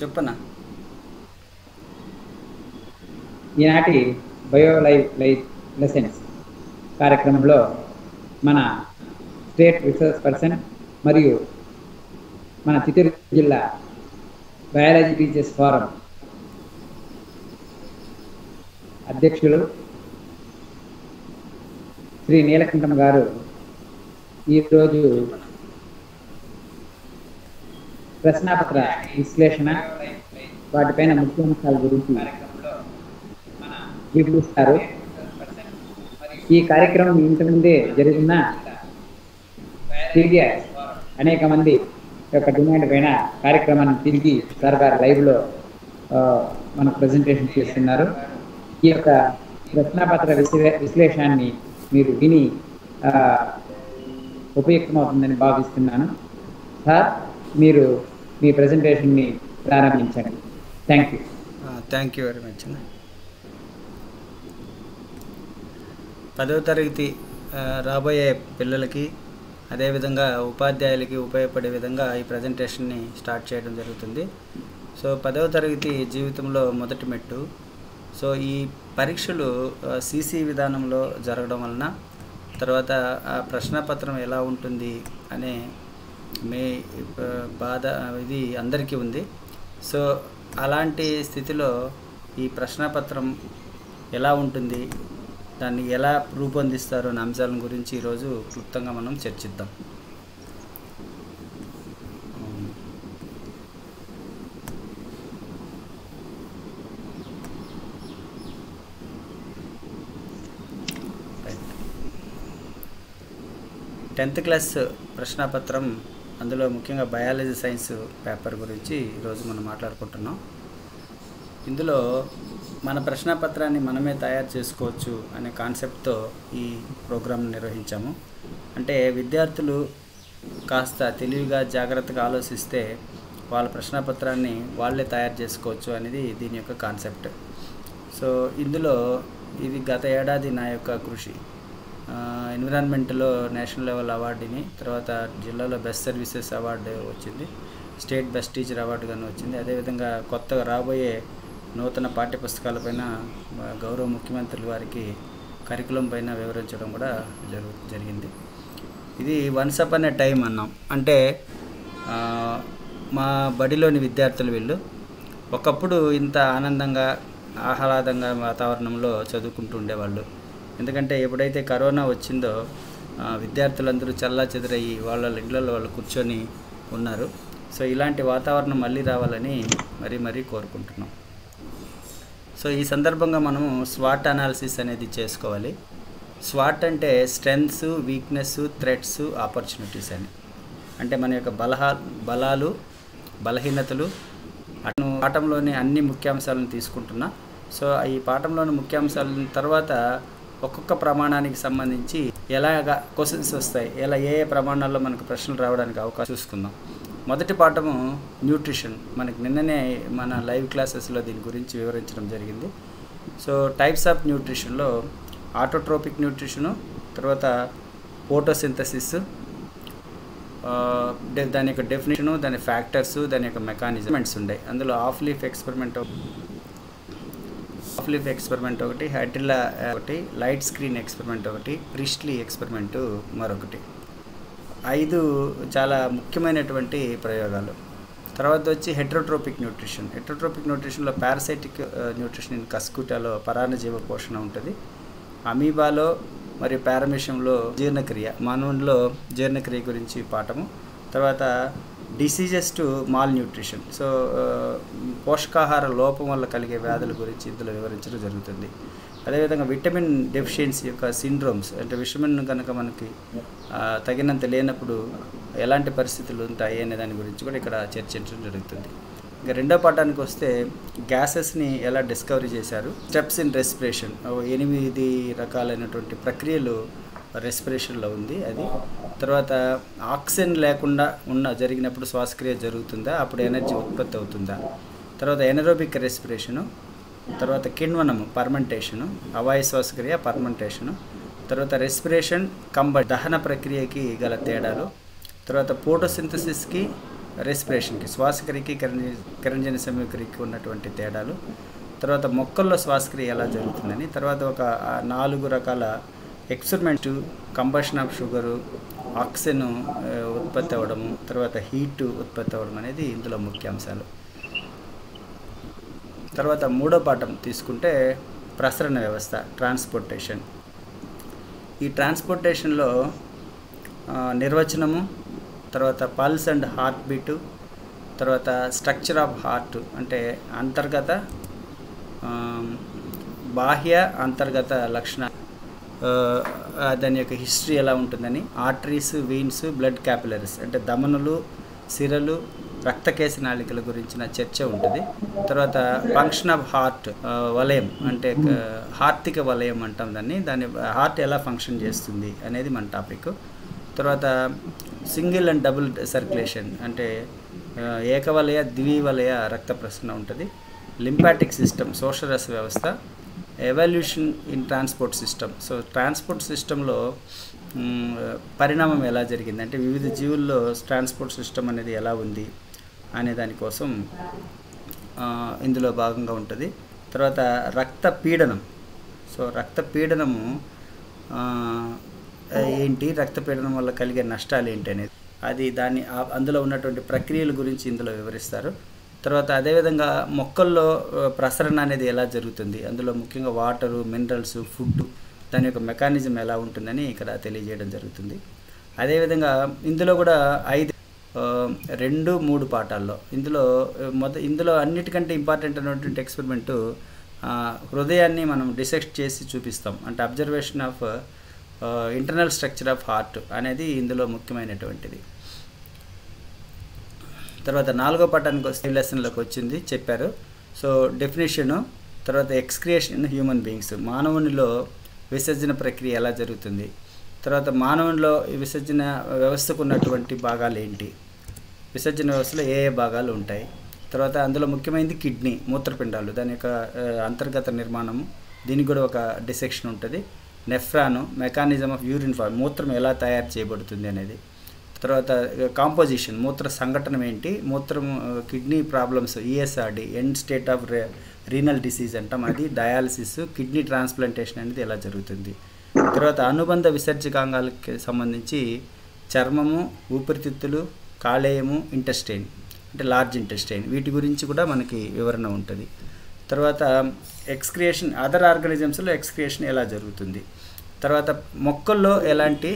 చెప్పనా? ఈనాటి bio life life lessons కార్యక్రమంలో మన స్టేట్ రిసర్చ్ పర్సన్ మరియు మన చిత్తూరు జిల్లా బయాలజీ టీచర్స్ ఫోరం అధ్యక్షులు శ్రీ నీలకంఠం గారు ఈరోజు ప్రశ్నాపత్ర విశ్లేషణ వాటిపైన ముఖ్యాంశాల గురించి వివరిస్తారు. ఈ కార్యక్రమం ఇంతకుముందే జరిగిన తిరిగి అనేక మంది యొక్క డిమాండ్ పైన కార్యక్రమాన్ని తిరిగి సార్ గారు లైవ్లో మనకు ప్రజెంటేషన్ చేస్తున్నారు. ఈ యొక్క ప్రశ్నాపత్ర విశ్లే విశ్లేషణాన్ని మీరు విని ఉపయుక్తమవుతుందని భావిస్తున్నాను. సార్ మీరు మీ ప్రజెంటేషన్ని ప్రారంభించండి. Thank you thank you very much పదవ తరగతి రాబోయే పిల్లలకి అదేవిధంగా ఉపాధ్యాయులకి ఉపయోగపడే విధంగా ఈ ప్రజెంటేషన్ని స్టార్ట్ చేయడం జరుగుతుంది. సో పదవ తరగతి జీవితంలో మొదటి మెట్టు. సో ఈ పరీక్షలు సీసీ విధానంలో జరగడం వలన తర్వాత ఆ ప్రశ్నపత్రం ఎలా ఉంటుంది అనే మే బాధ ఇది అందరికీ ఉంది. సో అలాంటి స్థితిలో ఈ ప్రశ్నపత్రం ఎలా ఉంటుంది? దాన్ని ఎలా రూపొందిస్తారు? అనే అంశాల గురించి ఈరోజు క్లుప్తంగా మనం చర్చిద్దాం. టెన్త్ క్లాస్ ప్రశ్నపత్రం అందులో ముఖ్యంగా బయాలజీ సైన్స్ పేపర్ గురించి ఈరోజు మనం మాట్లాడుకుంటున్నాం. ఇందులో మన ప్రశ్నపత్రాన్ని మనమే తయారు చేసుకోవచ్చు అనే కాన్సెప్ట్తో ఈ ప్రోగ్రాం నిర్వహించాము. అంటే విద్యార్థులు కాస్త తెలివిగా జాగ్రత్తగా ఆలోచిస్తే వాళ్ళ ప్రశ్నపత్రాన్ని వాళ్ళే తయారు చేసుకోవచ్చు అనేది దీని యొక్క కాన్సెప్ట్. సో ఇందులో ఇది గత ఏడాది నా యొక్క కృషి. ఎన్విరాన్మెంట్లో నేషనల్ లెవెల్ అవార్డుని తర్వాత జిల్లాలో బెస్ట్ సర్వీసెస్ అవార్డు వచ్చింది. స్టేట్ బెస్ట్ టీచర్ అవార్డు కానీ వచ్చింది. అదేవిధంగా కొత్తగా రాబోయే నూతన పాఠ్యపుస్తకాలపైన ఆ, గౌరవ ముఖ్యమంత్రుల వారికి కరికులం పైన వివరించడం కూడా జరుగు జరిగింది. ఇది వన్స్ అప్ అనే టైం అన్నాం. అంటే మా బడిలోని విద్యార్థులు వీళ్ళు ఒకప్పుడు ఇంత ఆనందంగా ఆహ్లాదంగా వాతావరణంలో చదువుకుంటూ ఉండేవాళ్ళు. ఎందుకంటే ఎప్పుడైతే కరోనా వచ్చిందో విద్యార్థులందరూ చల్లా చెదరయ్యి వాళ్ళ వాళ్ళ ఇళ్ళల్లో వాళ్ళు కూర్చొని ఉన్నారు. సో ఇలాంటి వాతావరణం మళ్ళీ రావాలని మరీ మరీ కోరుకుంటున్నాం. సో ఈ సందర్భంగా మనము స్వాట్ అనాలిసిస్ అనేది చేసుకోవాలి. స్వాట్ అంటే స్ట్రెంగ్స్ వీక్నెస్ థ్రెట్స్ ఆపర్చునిటీస్ అని. అంటే మన యొక్క బలహా బలాలు బలహీనతలు అటు పాఠంలోని అన్ని ముఖ్యాంశాలను తీసుకుంటున్నా. సో ఈ పాఠంలోని ముఖ్యాంశాల తర్వాత ఒక్కొక్క ప్రమాణానికి సంబంధించి ఎలాగా క్వశ్చన్స్ వస్తాయి ఎలా ఏ ఏ ప్రమాణాల్లో మనకు ప్రశ్నలు రావడానికి అవకాశం చూసుకుందాం. మొదటి పాఠము న్యూట్రిషన్. మనకి నిన్ననే మన లైవ్ క్లాసెస్లో దీని గురించి వివరించడం జరిగింది. సో టైప్స్ ఆఫ్ న్యూట్రిషన్లో ఆటోట్రోపిక్ న్యూట్రిషను తర్వాత ఫోటోసింథసిస్ దాని యొక్క డెఫినేషను దాని ఫ్యాక్టర్స్ దాని యొక్క మెకానిజమెంట్స్ ఉన్నాయి అందులో half leaf experiment half leaf experiment ఒకటి హైడ్రిలా ఒకటి లైట్ స్క్రీన్ ఎక్స్పెరిమెంట్ ఒకటి ప్రిస్ట్లీ ఎక్స్పెరిమెంట్ మరొకటి. ఐదు చాలా ముఖ్యమైనటువంటి ప్రయోగాలు. తర్వాత వచ్చి హెట్రోట్రోపిక్ న్యూట్రిషన్. హెట్రోట్రోపిక్ న్యూట్రిషన్లో పారాసైటిక్ న్యూట్రిషన్ ఇన్ కస్కుటాలో పరాన్నజీవ పోషణ ఉంటుంది. అమీబాలో మరియు పారమిషంలో జీర్ణక్రియ. మానవునిలో జీర్ణక్రియ గురించి పాఠము. తర్వాత diseases to malnutrition so పోషకాహార లోపం వల్ల కలిగే వ్యాధుల గురించి ఇందులో వివరించడం జరుగుతుంది. అదేవిధంగా విటమిన్ డెఫిషియన్సీ యొక్క సిండ్రోమ్స్ అంటే విటమిన్ కనుక మనకి తగినంత లేనప్పుడు ఎలాంటి పరిస్థితులు ఉంటాయి అనే దాని గురించి కూడా ఇక్కడ చర్చించడం జరుగుతుంది. ఇంకా రెండో పాఠానికి వస్తే గ్యాసెస్ని ఎలా డిస్కవరీ చేశారు? స్టెప్స్ ఇన్ రెస్పిరేషన్ ఎనిమిది రకాలైనటువంటి ప్రక్రియలు రెస్పిరేషన్లో ఉంది అది. తర్వాత ఆక్సిజన్ లేకుండా ఉన్న జరిగినప్పుడు శ్వాసక్రియ జరుగుతుందా? అప్పుడు ఎనర్జీ ఉత్పత్తి అవుతుందా? తర్వాత ఎనరోబిక్ రెస్పిరేషను తర్వాత కిణ్వనము పర్మెంటేషను అవాయు శ్వాసక్రియ పర్మెంటేషను తర్వాత రెస్పిరేషన్ కంబ దహన ప్రక్రియకి గల తేడాలు తర్వాత ఫోటోసింథసిస్కి రెస్పిరేషన్కి శ్వాసక్రియకి కిరణజ కిరణజన సమీకరికి ఉన్నటువంటి తేడాలు తర్వాత మొక్కల్లో శ్వాసక్రియ ఎలా జరుగుతుందని తర్వాత ఒక నాలుగు రకాల experiment combustion of sugar oxygen ఉత్పత్తి అవ్వడము తర్వాత హీట్ ఉత్పత్తి అవ్వడం అనేది ఇందులో ముఖ్య అంశాలు. తర్వాత మూడో పాఠం తీసుకుంటే ప్రసరణ వ్యవస్థ ట్రాన్స్పోర్టేషన్ ఈ ట్రాన్స్పోర్టేషన్లో నిర్వచనము తర్వాత పల్స్ అండ్ హార్ట్ బీటు తర్వాత స్ట్రక్చర్ ఆఫ్ హార్ట్ అంటే అంతర్గత బాహ్య అంతర్గత లక్షణ దాని యొక్క హిస్టరీ ఎలా ఉంటుందని. ఆర్టరీస్ వీన్స్ బ్లడ్ క్యాపిలరీస్ అంటే దమనులు సిరలు రక్తకేశ నాళికల గురించిన చర్చ ఉంటుంది. తర్వాత ఫంక్షన్ ఆఫ్ హార్ట్ వలయం అంటే హార్తిక వలయం అంటాం దాన్ని. దాని హార్ట్ ఎలా ఫంక్షన్ చేస్తుంది అనేది మన టాపిక్ తర్వాత సింగిల్ అండ్ డబుల్ సర్క్యులేషన్ అంటే ఏకవలయ ద్వివలయ రక్త ప్రసరణ ఉంటుంది. లింపాటిక్ సిస్టమ్ శోషరస వ్యవస్థ evolution in transport system so transport సిస్టంలో పరిణామం ఎలా జరిగింది? అంటే వివిధ జీవుల్లో ట్రాన్స్పోర్ట్ సిస్టమ్ అనేది ఎలా ఉంది అనే దానికోసం ఇందులో భాగంగా ఉంటుంది. తర్వాత రక్త పీడనం. సో రక్త పీడనము ఏంటి? రక్త పీడనం వల్ల కలిగే నష్టాలు ఏంటి అనేది. అది దాన్ని అందులో ఉన్నటువంటి ప్రక్రియల గురించి ఇందులో వివరిస్తారు. తర్వాత అదేవిధంగా మొక్కల్లో ప్రసరణ అనేది ఎలా జరుగుతుంది? అందులో ముఖ్యంగా వాటరు మినరల్స్ ఫుడ్ దాని యొక్క మెకానిజం ఎలా ఉంటుందని ఇక్కడ తెలియజేయడం జరుగుతుంది. అదేవిధంగా ఇందులో కూడా ఐదు రెండు మూడు పాఠాల్లో ఇందులో మొద ఇందులో అన్నిటికంటే ఇంపార్టెంట్ అయినటువంటి ఎక్స్పెరిమెంటు హృదయాన్ని మనం డిసెక్ట్ చేసి చూపిస్తాం. అంటే observation of internal structure of heart అనేది ఇందులో ముఖ్యమైనటువంటిది. తర్వాత నాలుగో పాఠానికి వస్తే లెసన్లోకి వచ్చింది చెప్పారు. సో డెఫినేషను తర్వాత ఎక్స్క్రియేషన్ హ్యూమన్ బీయింగ్స్ మానవునిలో విసర్జన ప్రక్రియ ఎలా జరుగుతుంది? తర్వాత మానవునిలో విసర్జన వ్యవస్థకు ఉన్నటువంటి భాగాలు ఏంటి? విసర్జన వ్యవస్థలో ఏ ఏ భాగాలు ఉంటాయి? తర్వాత అందులో ముఖ్యమైనది కిడ్నీ మూత్రపిండాలు. దాని యొక్క అంతర్గత నిర్మాణము. దీనికి కూడా ఒక డిసెక్షన్ ఉంటుంది. Nephron mechanism of urine form మూత్రం ఎలా తయారు చేయబడుతుంది అనేది. తర్వాత కాంపోజిషన్ మూత్ర సంఘటన ఏంటి? మూత్రం kidney problems ESRD end state of renal disease అంటాం. అది డయాలసిస్ కిడ్నీ ట్రాన్స్ప్లాంటేషన్ అనేది ఎలా జరుగుతుంది? తర్వాత అనుబంధ విసర్జకాంగాలకి సంబంధించి చర్మము ఊపిరితిత్తులు కాలేయము ఇంటెస్టైన్ అంటే లార్జ్ ఇంటెస్టైన్ వీటి గురించి కూడా మనకి వివరణ ఉంటుంది. తర్వాత ఎక్స్క్రియేషన్ అదర్ ఆర్గానిజమ్స్లో ఎక్స్క్రియేషన్ ఎలా జరుగుతుంది? తర్వాత మొక్కల్లో ఎలాంటి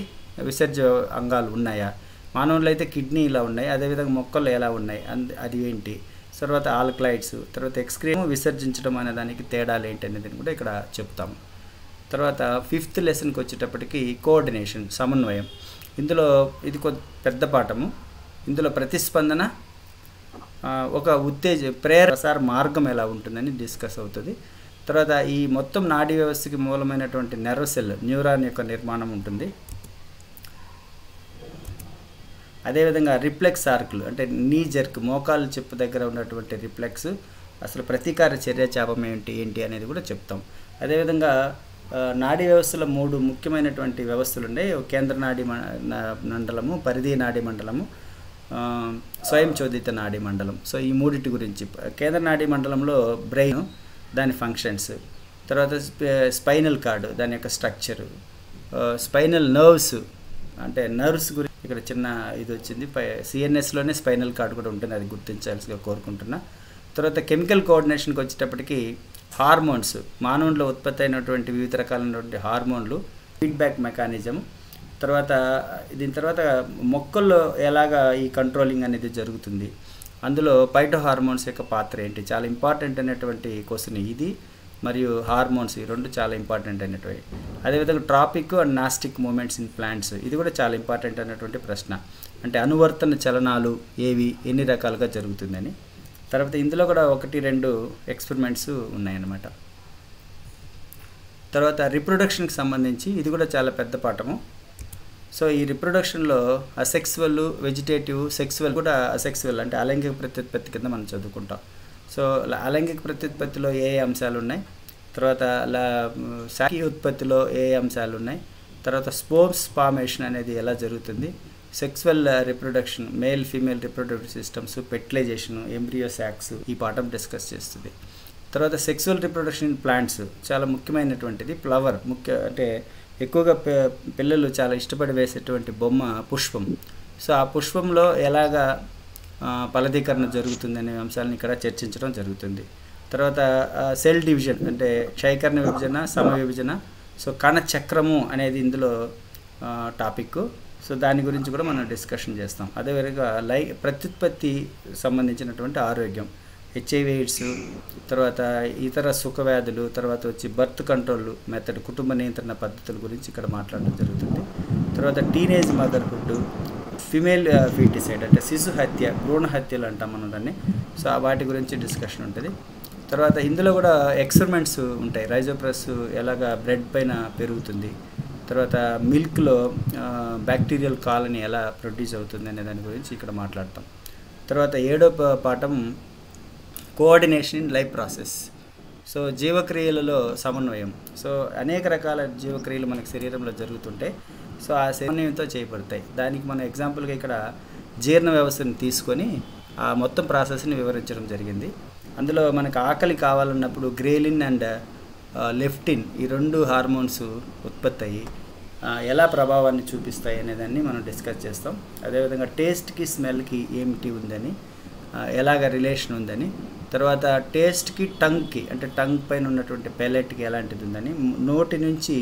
విసర్జ అంగాలు ఉన్నాయా? మానవులు అయితే కిడ్నీ ఇలా ఉన్నాయి అదేవిధంగా మొక్కలు ఎలా ఉన్నాయి అది ఏంటి? తర్వాత ఆల్క్లైడ్స్ తర్వాత ఎక్స్క్రీమ్ విసర్జించడం అనే దానికి తేడాలు ఏంటి అనేది కూడా ఇక్కడ చెప్తాము. తర్వాత ఫిఫ్త్ లెసన్కి వచ్చేటప్పటికి కోఆర్డినేషన్ సమన్వయం. ఇందులో ఇది కొద్ది పెద్ద పాఠము. ఇందులో ప్రతిస్పందన ఒక ఉత్తేజ ప్రేర ప్రసార మార్గం ఎలా ఉంటుందని డిస్కస్ అవుతుంది. తర్వాత ఈ మొత్తం నాడీ వ్యవస్థకి మూలమైనటువంటి నెర్వ్ సెల్ న్యూరాన్ యొక్క నిర్మాణం ఉంటుంది. అదేవిధంగా రిఫ్లెక్స్ ఆర్కులు అంటే నీ జర్క్ మోకాలు చెప్పు దగ్గర ఉన్నటువంటి రిఫ్లెక్స్ అసలు ప్రతీకార చర్య చాపం ఏంటి ఏంటి అనేది కూడా చెప్తాం. అదేవిధంగా నాడీ వ్యవస్థలో మూడు ముఖ్యమైనటువంటి వ్యవస్థలు ఉన్నాయి. కేంద్ర నాడీ మ- నా- మండలము పరిధి నాడీ మండలము స్వయం చోదిత నాడీ మండలం. సో ఈ మూడిటి గురించి కేంద్ర నాడీ మండలంలో బ్రెయిన్ దాని ఫంక్షన్స్ తర్వాత స్పైనల్ కార్డు దాని యొక్క స్ట్రక్చరు స్పైనల్ నర్వ్స్ అంటే నర్వ్స్ గురించి ఇక్కడ చిన్న ఇది వచ్చింది. సిఎన్ఎస్లోనే స్పైనల్ కార్డ్ కూడా ఉంటుంది అది గుర్తించాల్సిగా కోరుకుంటున్నా. తర్వాత కెమికల్ కోఆర్డినేషన్కి వచ్చేటప్పటికి హార్మోన్స్ మానవుల్లో ఉత్పత్తి అయినటువంటి వివిధ రకాలైనటువంటి హార్మోన్లు ఫీడ్బ్యాక్ మెకానిజం. తర్వాత దీని తర్వాత మొక్కల్లో ఎలాగా ఈ కంట్రోలింగ్ అనేది జరుగుతుంది. అందులో పైటో హార్మోన్స్ యొక్క పాత్ర ఏంటి? చాలా ఇంపార్టెంట్ అనేటువంటి క్వశ్చన్ ఇది. మరియు హార్మోన్స్ ఈ రెండు చాలా ఇంపార్టెంట్ అయినటువంటి. అదేవిధంగా tropic and nastic movements in plants ఇది కూడా చాలా ఇంపార్టెంట్ అయినటువంటి ప్రశ్న. అంటే అనువర్తన చలనాలు ఏవి ఎన్ని రకాలుగా జరుగుతుందని. తర్వాత ఇందులో కూడా ఒకటి రెండు ఎక్స్పెరిమెంట్స్ ఉన్నాయన్నమాట. తర్వాత రిప్రొడక్షన్కి సంబంధించి ఇది కూడా చాలా పెద్ద పాఠము. సో ఈ రిప్రొడక్షన్లో అసెక్స్వల్ వెజిటేటివ్ సెక్స్వల్ కూడా అసెక్స్వల్ అంటే అలైంగిక ప్రత్యుత్పత్తి కింద మనం చదువుకుంటాం. సో అలైంగిక ప్రత్యుత్పత్తిలో ఏ అంశాలు ఉన్నాయి తర్వాత లా శాఖీ ఉత్పత్తిలో ఏ ఏ అంశాలు ఉన్నాయి తర్వాత స్పోమ్స్ ఫార్మేషన్ అనేది ఎలా జరుగుతుంది? Sexual reproduction male female reproductive systems fertilization embryo sacs ఈ పాఠం డిస్కస్ చేస్తుంది. తర్వాత సెక్సువల్ రిప్రొడక్షన్ ఇన్ ప్లాంట్స్ చాలా ముఖ్యమైనటువంటిది. ఫ్లవర్ ముఖ్య అంటే ఎక్కువగా పిల్లలు చాలా ఇష్టపడి వేసేటువంటి బొమ్మ పుష్పం. సో ఆ పుష్పంలో ఎలాగా ఫలదీకరణ జరుగుతుంది అనే అంశాలను ఇక్కడ చర్చించడం జరుగుతుంది. తర్వాత సెల్ డివిజన్ అంటే క్షయకరణ విభజన సమ విభజన సో కణ చక్రము అనేది ఇందులో టాపిక్. సో దాని గురించి కూడా మనం డిస్కషన్ చేస్తాం. అదేవిధంగా లై ప్రత్యుత్పత్తి సంబంధించినటువంటి ఆరోగ్యం హెచ్ఐవి ఎయిడ్స్ తర్వాత ఇతర సుఖవ్యాధులు తర్వాత వచ్చి బర్త్ కంట్రోల్ మెథడ్ కుటుంబ నియంత్రణ పద్ధతుల గురించి ఇక్కడ మాట్లాడడం జరుగుతుంది. తర్వాత టీనేజ్ మదర్హుడ్ ఫిమేల్ ఫీటిసైడ్ అంటే శిశు హత్య భ్రూణ హత్యలు అంటాం మనం దాన్ని. సో ఆ వాటి గురించి డిస్కషన్ ఉంటుంది. తర్వాత ఇందులో కూడా ఎక్స్పెరిమెంట్స్ ఉంటాయి. రైజోప్రస్ ఎలాగా బ్రెడ్ పైన పెరుగుతుంది. తర్వాత మిల్క్లో బ్యాక్టీరియల్ కాలనీ ఎలా ప్రొడ్యూస్ అవుతుంది అనే దాని గురించి ఇక్కడ మాట్లాడతాం. తర్వాత ఏడో పాఠం coordination in life process. So జీవక్రియలలో సమన్వయం. సో అనేక రకాల జీవక్రియలు మనకి శరీరంలో జరుగుతుంటాయి సో ఆ సమన్వయంతో చేయబడతాయి దానికి మనం ఎగ్జాంపుల్గా ఇక్కడ జీర్ణ వ్యవస్థను తీసుకొని ఆ మొత్తం ప్రాసెస్ని వివరించడం జరిగింది. అందులో మనకు ఆకలి కావాలన్నప్పుడు గ్రేలిన్ అండ్ లెఫ్టిన్ ఈ రెండు హార్మోన్స్ ఉత్పత్తి అయ్యి ఎలా ప్రభావాన్ని చూపిస్తాయి అనేదాన్ని మనం డిస్కస్ చేస్తాం. అదేవిధంగా టేస్ట్కి స్మెల్కి ఏమిటి ఉందని ఎలాగ రిలేషన్ ఉందని తర్వాత టేస్ట్కి టంగ్కి అంటే టంగ్ పైన ఉన్నటువంటి పెలెట్కి ఎలాంటిది ఉందని నోటి నుంచి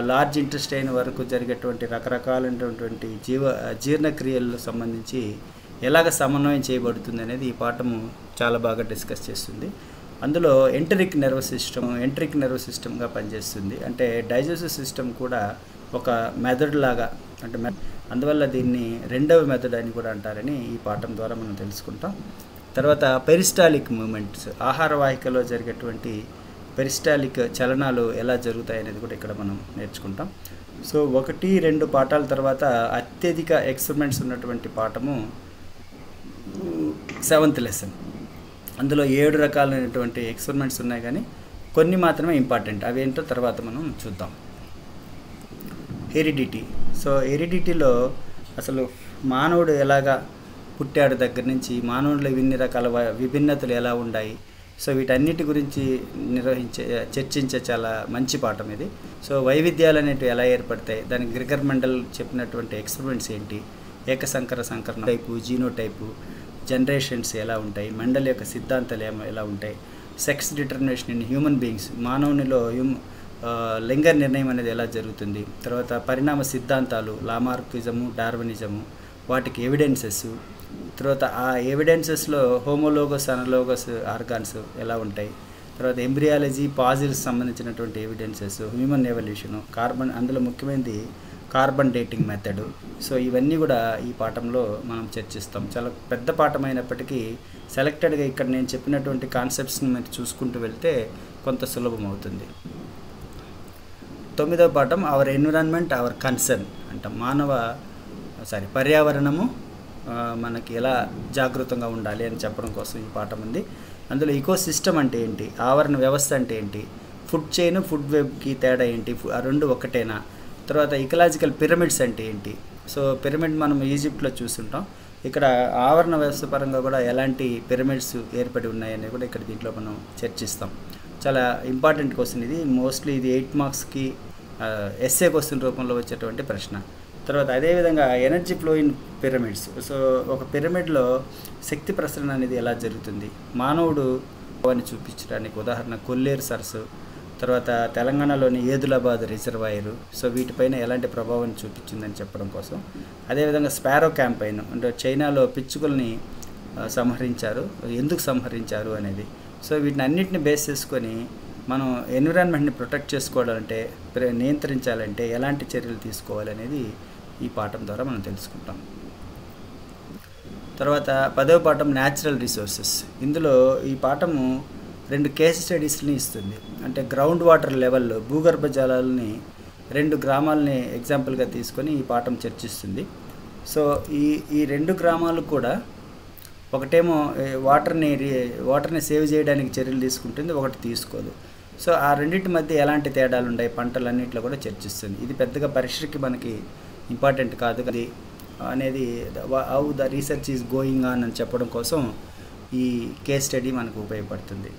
లార్జ్ ఇంట్రెస్ట్ అయిన వరకు జరిగేటువంటి రకరకాలైనటువంటి జీవ జీర్ణక్రియలకు సంబంధించి ఎలాగ సమన్వయం చేయబడుతుంది అనేది ఈ పాఠము చాలా బాగా డిస్కస్ చేస్తుంది. అందులో enteric nervous system enteric nervous సిస్టమ్గా పనిచేస్తుంది. అంటే డైజెస్టివ్ సిస్టమ్ కూడా ఒక మెథడ్ లాగా అంటే మె- అందువల్ల దీన్ని రెండవ మెథడ్ అని కూడా అంటారని ఈ పాఠం ద్వారా మనం తెలుసుకుంటాం. తర్వాత పెరిస్టాలిక్ మూమెంట్స్ ఆహార వాహికలో జరిగేటువంటి పెరిస్టాలిక్ చలనాలు ఎలా జరుగుతాయి అనేది కూడా ఇక్కడ మనం నేర్చుకుంటాం. సో ఒకటి రెండు పాఠాల తర్వాత అత్యధిక ఎక్స్పెరిమెంట్స్ ఉన్నటువంటి పాఠము సెవెంత్ లెసన్ అందులో ఏడు రకాలైనటువంటి ఎక్స్పెరిమెంట్స్ ఉన్నాయి కానీ కొన్ని మాత్రమే ఇంపార్టెంట్ అవి ఏంటో తర్వాత మనం చూద్దాం. హెరిడిటీ సో హెరిడిటీలో అసలు మానవుడు ఎలాగా పుట్టాడు దగ్గర నుంచి మానవుడిలో ఇన్ని రకాల వ- విభిన్నతలు ఎలా ఉన్నాయి సో వీటన్నిటి గురించి నిర్వహించే చర్చించే చాలా మంచి పాఠం ఇది. సో వైవిధ్యాలు అనేటివి ఎలా ఏర్పడతాయి? దానికి గ్రిగర్ మండల్ చెప్పినటువంటి ఎక్స్పెరిమెంట్స్ ఏంటి? ఏకసంకర సంకరణ టైపు జీనో టైపు జనరేషన్స్ ఎలా ఉంటాయి? మండల్ యొక్క సిద్ధాంతాలు ఏమో ఎలా ఉంటాయి? Sex determination in human beings మానవునిలో హ్యూమ్ లింగ నిర్ణయం అనేది ఎలా జరుగుతుంది? తర్వాత పరిణామ సిద్ధాంతాలు లామార్కిజము డార్వనిజము వాటికి ఎవిడెన్సెస్ తర్వాత ఆ ఎవిడెన్సెస్లో హోమోలోగస్ అనలోగస్ ఆర్గాన్స్ ఎలా ఉంటాయి? తర్వాత ఎంబ్రియాలజీ పాజిల్స్ సంబంధించినటువంటి ఎవిడెన్సెస్ హ్యూమన్ ఎవల్యూషను కార్బన్ అందులో ముఖ్యమైనది కార్బన్ డేటింగ్ మెథడ్ సో ఇవన్నీ కూడా ఈ పాఠంలో మనం చర్చిస్తాం. చాలా పెద్ద పాఠం అయినప్పటికీ సెలెక్టెడ్గా ఇక్కడ నేను చెప్పినటువంటి కాన్సెప్ట్స్ని మీరు చూసుకుంటూ వెళ్తే కొంత సులభం అవుతుంది. తొమ్మిదవ పాఠం అవర్ ఎన్విరాన్మెంట్ అవర్ కన్సర్న్ అంట. మానవ సారీ పర్యావరణము మనకి ఎలా జాగృతంగా ఉండాలి అని చెప్పడం కోసం ఈ పాఠం ఉంది. అందులో ఈకో సిస్టమ్ అంటే ఏంటి? ఆవరణ వ్యవస్థ అంటే ఏంటి? ఫుడ్ చైన్ ఫుడ్ వెబ్కి తేడా ఏంటి? ఆ రెండు ఒకటేనా? తర్వాత ఇకలాజికల్ పిరమిడ్స్ అంటే ఏంటి? సో పిరమిడ్ మనం ఈజిప్ట్లో చూస్తుంటాం. ఇక్కడ ఆవరణ వ్యవస్థ పరంగా కూడా ఎలాంటి పిరమిడ్స్ ఏర్పడి ఉన్నాయని కూడా ఇక్కడ దీంట్లో మనం చర్చిస్తాం. చాలా ఇంపార్టెంట్ క్వశ్చన్ ఇది. మోస్ట్లీ ఇది ఎయిట్ మార్క్స్కి ఎస్ఏ క్వశ్చన్ రూపంలో వచ్చేటువంటి ప్రశ్న. తర్వాత అదేవిధంగా energy flow in pyramids. So ఒక పిరమిడ్లో శక్తి ప్రసరణ అనేది ఎలా జరుగుతుంది? మానవుడు అని చూపించడానికి ఉదాహరణ కొల్లేరు సరస్సు తర్వాత తెలంగాణలోని ఏదులాబాద్ రిజర్వాయర్. సో వీటిపైన ఎలాంటి ప్రభావం చూపించిందని చెప్పడం కోసం. అదేవిధంగా స్పారో క్యాంపైన్ అంటే చైనాలో పిచ్చుకల్ని సంహరించారు. ఎందుకు సంహరించారు అనేది. సో వీటిని అన్నిటిని బేస్ చేసుకొని మనం ఎన్విరాన్మెంట్ని ప్రొటెక్ట్ చేసుకోవాలంటే ప్ర- నియంత్రించాలంటే ఎలాంటి చర్యలు తీసుకోవాలనేది ఈ పాఠం ద్వారా మనం తెలుసుకుంటాం. తర్వాత పదవ పాఠం న్యాచురల్ రిసోర్సెస్ ఇందులో ఈ పాఠము రెండు కేస్ స్టడీస్ని ఇస్తుంది. అంటే గ్రౌండ్ వాటర్ లెవెల్లో భూగర్భ జలాలని రెండు గ్రామాలని ఎగ్జాంపుల్గా తీసుకొని ఈ పాఠం చర్చిస్తుంది. సో ఈ ఈ రెండు గ్రామాలు కూడా ఒకటేమో వాటర్ని వాటర్ని సేవ్ చేయడానికి చర్యలు తీసుకుంటుంది ఒకటి తీసుకోదు. సో ఆ రెండింటి మధ్య ఎలాంటి తేడాలు ఉన్నాయి పంటలన్నింటిలో కూడా చర్చిస్తుంది. ఇది పెద్దగా పరీక్షకి మనకి ఇంపార్టెంట్ కాదు అది అనేది how the research is going on అని చెప్పడం కోసం ఈ కేస్ స్టడీ మనకు ఉపయోగపడుతుంది.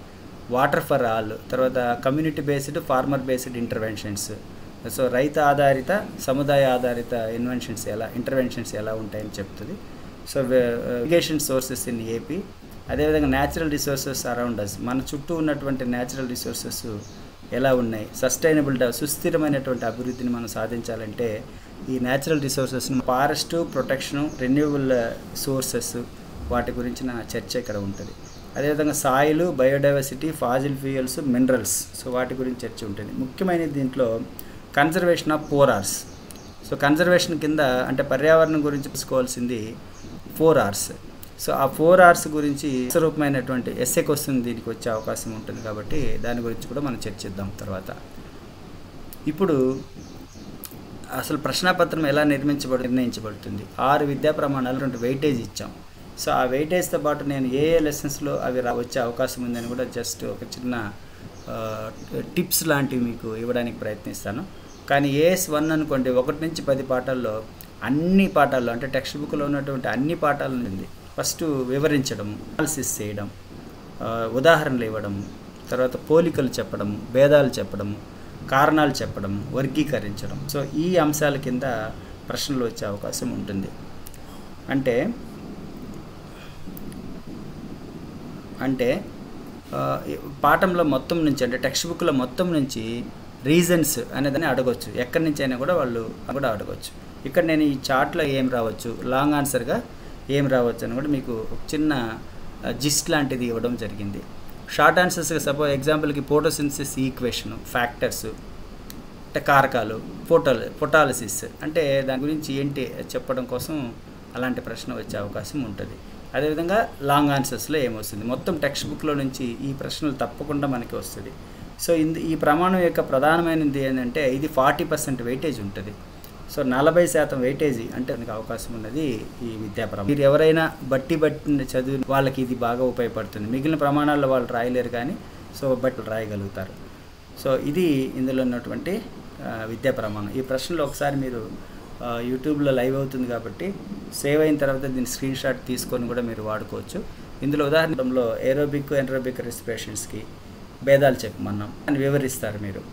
వాటర్ ఫర్ ఆల్ తర్వాత community based farmer based interventions so రైతు ఆధారిత సముదాయ ఆధారిత ఇన్వెన్షన్స్ ఎలా ఇంటర్వెన్షన్స్ ఎలా ఉంటాయని చెప్తుంది. So irrigation sources in AP అదేవిధంగా న్యాచురల్ రిసోర్సెస్ అరౌండ్ అస్ మన చుట్టూ ఉన్నటువంటి న్యాచురల్ రిసోర్సెస్ ఎలా ఉన్నాయి? సస్టైనబుల్ సుస్థిరమైనటువంటి అభివృద్ధిని మనం సాధించాలంటే ఈ న్యాచురల్ రిసోర్సెస్ను ఫారెస్ట్ ప్రొటెక్షను రెన్యూవబుల్ సోర్సెస్ వాటి గురించిన చర్చ ఇక్కడ ఉంటుంది. అదేవిధంగా soil biodiversity fossil fuels minerals so వాటి గురించి చర్చ ఉంటుంది. ముఖ్యమైనది దీంట్లో conservation of four Rs so conservation కింద అంటే పర్యావరణం గురించి తెలుసుకోవాల్సింది ఫోర్ ఆర్స్ సో ఆ ఫోర్ అవర్స్ గురించి స్వరూపమైనటువంటి ఎస్ఏ క్వశ్చన్ దీనికి వచ్చే అవకాశం ఉంటుంది కాబట్టి దాని గురించి కూడా మనం చర్చిద్దాం తర్వాత. ఇప్పుడు అసలు ప్రశ్నాపత్రం ఎలా నిర్మించబడి నిర్ణయించబడుతుంది? ఆరు విద్యా ప్రమాణాలు రెండు వెయిటేజ్ ఇచ్చాం. సో ఆ వెయిటేజ్తో పాటు నేను ఏ ఏ లెసన్స్లో అవి రా వచ్చే అవకాశం ఉందని కూడా జస్ట్ ఒక చిన్న టిప్స్ లాంటివి మీకు ఇవ్వడానికి ప్రయత్నిస్తాను. కానీ ఏఎస్ వన్ అనుకోండి ఒకటి నుంచి పది పాఠాల్లో అన్ని పాఠాల్లో అంటే టెక్స్ట్ బుక్లో ఉన్నటువంటి అన్ని పాఠాలు ఉంది. ఫస్ట్ వివరించడం అనాలిసిస్ చేయడం ఉదాహరణలు ఇవ్వడం తర్వాత పోలికలు చెప్పడం భేదాలు చెప్పడం కారణాలు చెప్పడం వర్గీకరించడం. సో ఈ అంశాల కింద ప్రశ్నలు వచ్చే అవకాశం ఉంటుంది. అంటే అంటే పాఠంలో మొత్తం నుంచి అంటే టెక్స్ట్ బుక్లో మొత్తం నుంచి రీజన్స్ అనేదాన్ని అడగవచ్చు ఎక్కడి నుంచి అయినా కూడా వాళ్ళు కూడా అడగవచ్చు ఇక్కడ నేను ఈ చార్ట్లో ఏం రావచ్చు? లాంగ్ ఆన్సర్గా ఏం రావచ్చు అని కూడా మీకు ఒక చిన్న జిస్ట్ లాంటిది ఇవ్వడం జరిగింది. షార్ట్ ఆన్సర్స్గా సపోజ్ ఎగ్జాంపుల్కి ఫోటోసిన్సిస్ ఈక్వేషను ఫ్యాక్టర్స్ అంటే కారకాలు ఫోటో ఫోటాలసిస్ అంటే దాని గురించి ఏంటి చెప్పడం కోసం అలాంటి ప్రశ్న వచ్చే అవకాశం ఉంటుంది. అదేవిధంగా లాంగ్ ఆన్సర్స్లో ఏమొస్తుంది? మొత్తం టెక్స్ట్ బుక్లో నుంచి ఈ ప్రశ్నలు తప్పకుండా మనకి వస్తుంది. సో ఇందు ఈ ప్రమాణం యొక్క ప్రధానమైనది ఏంటంటే ఇది ఫార్టీ పర్సెంట్ వెయిటేజ్ ఉంటుంది. సో నలభై శాతం వెయిటేజీ అంటే మనకి అవకాశం ఉన్నది ఈ విద్యా ప్రమాణం మీరు ఎవరైనా బట్టి బట్టి చదివి వాళ్ళకి ఇది బాగా ఉపయోగపడుతుంది. మిగిలిన ప్రమాణాల్లో వాళ్ళు రాయలేరు కానీ సో బట్టి రాయగలుగుతారు. సో ఇది ఇందులో ఉన్నటువంటి విద్యా ప్రమాణం ఈ ప్రశ్నలు ఒకసారి మీరు యూట్యూబ్లో లైవ్ అవుతుంది కాబట్టి సేవ్ అయిన తర్వాత దీన్ని స్క్రీన్ షాట్ తీసుకొని కూడా మీరు వాడుకోవచ్చు. ఇందులో ఉదాహరణలో ఏరోబిక్ ఎన్రోబిక్ రెస్పిరేషన్స్కి భేదాలు చెప్పమన్నాం. అని వివరిస్తారు మీరు.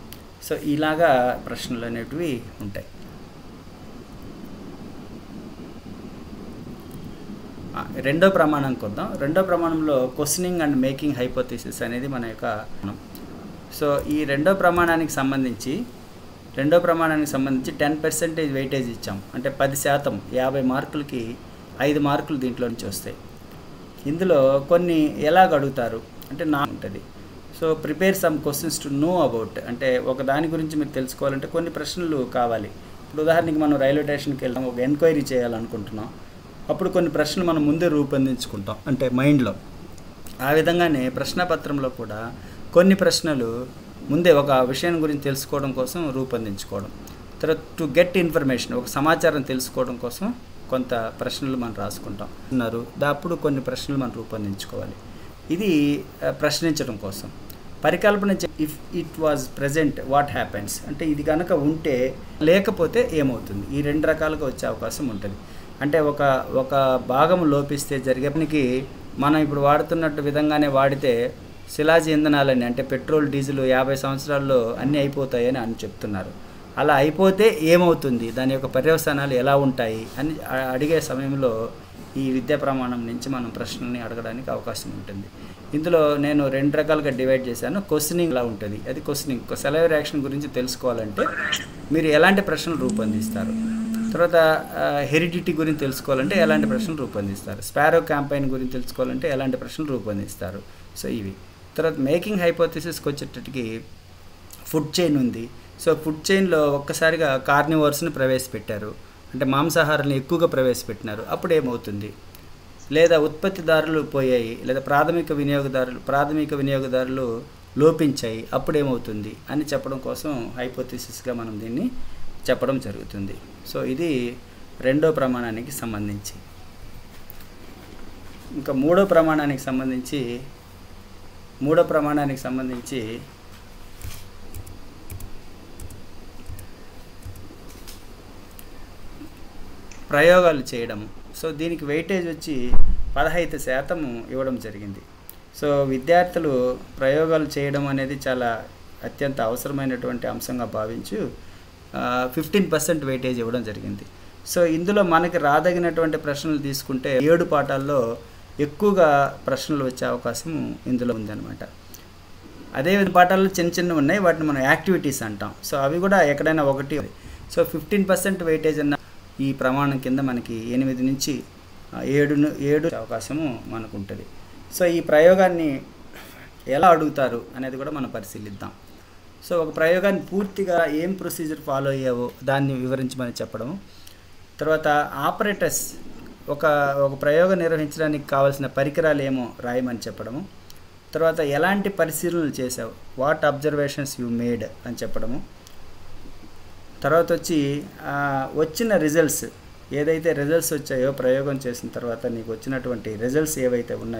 సో ఇలాగా ప్రశ్నలు అనేటివి ఉంటాయి. రెండో ప్రమాణం వద్దాం రెండో ప్రమాణంలో క్వశ్చనింగ్ అండ్ మేకింగ్ హైపోథిసిస్ అనేది మన యొక్క సో ఈ రెండో ప్రమాణానికి సంబంధించి రెండో ప్రమాణానికి సంబంధించి టెన్ పర్సెంటేజ్ వెయిటేజ్ ఇచ్చాం. అంటే పది శాతం యాభై మార్కులకి ఐదు మార్కులు దీంట్లో నుంచి వస్తాయి. ఇందులో కొన్ని ఎలాగ అడుగుతారు అంటే నా ఉంటుంది. So prepare some questions to know about అంటే ఒక దాని గురించి మీరు తెలుసుకోవాలంటే కొన్ని ప్రశ్నలు కావాలి. ఇప్పుడు ఉదాహరణకి మనం రైల్వే స్టేషన్కి వెళ్తాం ఒక ఎంక్వైరీ చేయాలనుకుంటున్నాం. అప్పుడు కొన్ని ప్రశ్నలు మనం ముందే రూపొందించుకుంటాం అంటే మైండ్లో. ఆ విధంగానే ప్రశ్నపత్రంలో కూడా కొన్ని ప్రశ్నలు ముందే ఒక విషయం గురించి తెలుసుకోవడం కోసం రూపొందించుకోవడం. తర్వాత టు గెట్ ఇన్ఫర్మేషన్ ఒక సమాచారం తెలుసుకోవడం కోసం కొంత ప్రశ్నలు మనం రాసుకుంటాం. ఉన్నారు అప్పుడు కొన్ని ప్రశ్నలు మనం రూపొందించుకోవాలి. ఇది ప్రశ్నించడం కోసం. పరికల్పన if it was present what happens అంటే ఇది కనుక ఉంటే లేకపోతే ఏమవుతుంది? ఈ రెండు రకాలుగా వచ్చే అవకాశం ఉంటుంది. అంటే ఒక ఒక భాగం లోపిస్తే జరిగేపనికి మనం ఇప్పుడు వాడుతున్నట్టు విధంగానే వాడితే శిలాజ ఇంధనాలని అంటే పెట్రోల్ డీజిల్ యాభై సంవత్సరాల్లో అన్నీ అయిపోతాయని అని చెప్తున్నారు. అలా అయిపోతే ఏమవుతుంది? దాని యొక్క పర్యవసానాలు ఎలా ఉంటాయి? అని అడిగే సమయంలో ఈ విద్యా ప్రమాణం నుంచి మనం ప్రశ్నల్ని అడగడానికి అవకాశం ఉంటుంది. ఇందులో నేను రెండు రకాలుగా డివైడ్ చేశాను. క్వశ్చనింగ్ ఎలా ఉంటుంది? అది క్వశ్చనింగ్. సెలవు రియాక్షన్ గురించి తెలుసుకోవాలంటే మీరు ఎలాంటి ప్రశ్నలు రూపొందిస్తారు? తర్వాత హెరిడిటీ గురించి తెలుసుకోవాలంటే ఎలాంటి ప్రశ్నలు రూపొందిస్తారు? స్పారో క్యాంపైన్ గురించి తెలుసుకోవాలంటే ఎలాంటి ప్రశ్నలు రూపొందిస్తారు? సో ఇవి. తర్వాత మేకింగ్ హైపోథిసిస్కి వచ్చేటట్టుకి ఫుడ్ చైన్ ఉంది. సో ఫుడ్ చైన్లో ఒక్కసారిగా కార్నివర్స్ని ప్రవేశపెట్టారు. అంటే మాంసాహారాన్ని ఎక్కువగా ప్రవేశపెట్టినారు. అప్పుడు ఏమవుతుంది? లేదా ఉత్పత్తిదారులు పోయాయి లేదా ప్రాథమిక వినియోగదారులు ప్రాథమిక వినియోగదారులు లోపించాయి అప్పుడేమవుతుంది అని చెప్పడం కోసం హైపోథిసిస్గా మనం దీన్ని చెప్పడం జరుగుతుంది. సో ఇది రెండో ప్రమాణానికి సంబంధించి. ఇంకా మూడో ప్రమాణానికి సంబంధించి మూడో ప్రమాణానికి సంబంధించి ప్రయోగాలు చేయడము సో దీనికి వెయిటేజ్ వచ్చి పదహైదు శాతము ఇవ్వడం జరిగింది. సో విద్యార్థులు ప్రయోగాలు చేయడం అనేది చాలా అత్యంత అవసరమైనటువంటి అంశంగా భావించు ఫిఫ్టీన్ పర్సెంట్ వెయిటేజ్ ఇవ్వడం జరిగింది. సో ఇందులో మనకి రాదగినటువంటి ప్రశ్నలు తీసుకుంటే ఏడు పాఠాల్లో ఎక్కువగా ప్రశ్నలు వచ్చే అవకాశం ఇందులో ఉందన్నమాట. అదే పాఠాల్లో చిన్న చిన్నవి ఉన్నాయి వాటిని మనం యాక్టివిటీస్ అంటాం. సో అవి కూడా ఎక్కడైనా ఒకటి. సో ఫిఫ్టీన్ పర్సెంట్ వెయిటేజ్ అన్న ఈ ప్రమాణం కింద మనకి ఎనిమిది నుంచి ఏడును ఏడు ఏడు అవకాశము మనకు ఉంటుంది సో ఈ ప్రయోగాన్ని ఎలా అడుగుతారు అనేది కూడా మనం పరిశీలిద్దాం. సో ఒక ప్రయోగాన్ని పూర్తిగా ఏం ప్రొసీజర్ ఫాలో అయ్యావో దాన్ని వివరించమని చెప్పడం. తర్వాత ఆపరేటర్స్ ఒక ఒక ప్రయోగం నిర్వహించడానికి కావాల్సిన పరికరాలు ఏమో రాయమని చెప్పడము. తర్వాత ఎలాంటి పరిశీలనలు చేసావు వాట్ అబ్జర్వేషన్స్ యూ మేడ్ అని చెప్పడము. తర్వాత వచ్చి వచ్చిన రిజల్ట్స్ ఏదైతే రిజల్ట్స్ వచ్చాయో ప్రయోగం చేసిన తర్వాత నీకు వచ్చినటువంటి రిజల్ట్స్ ఏవైతే ఉన్నాయో